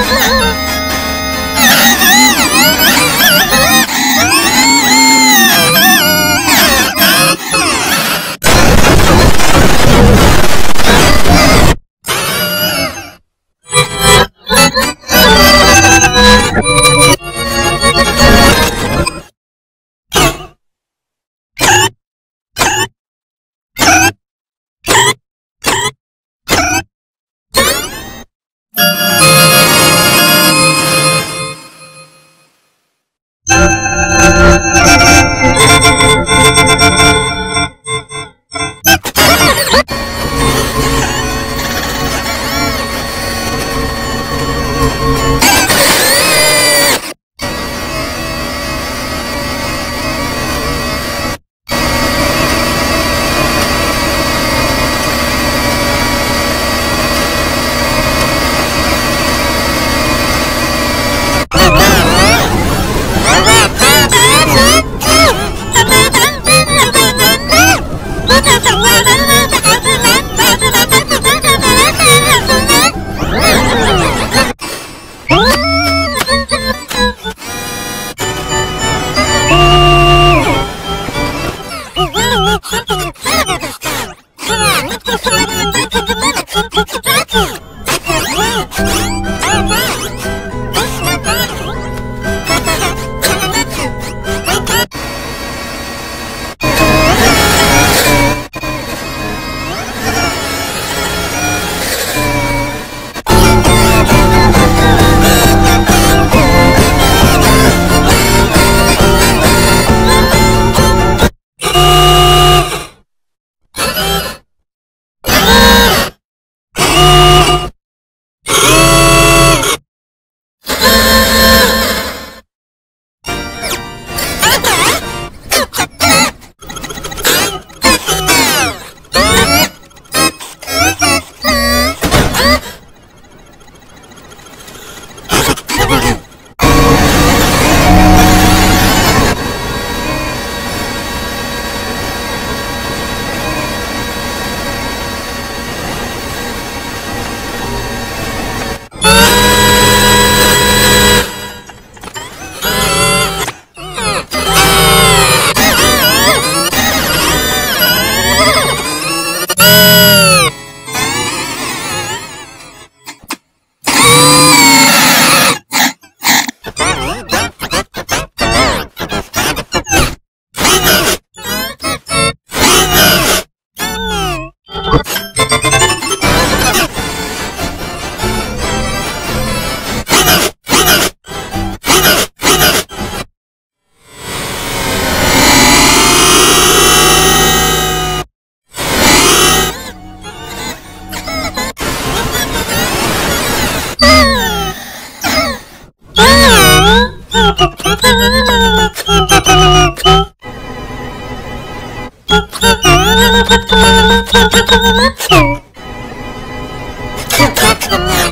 Oh, my God. Ha ha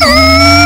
ha!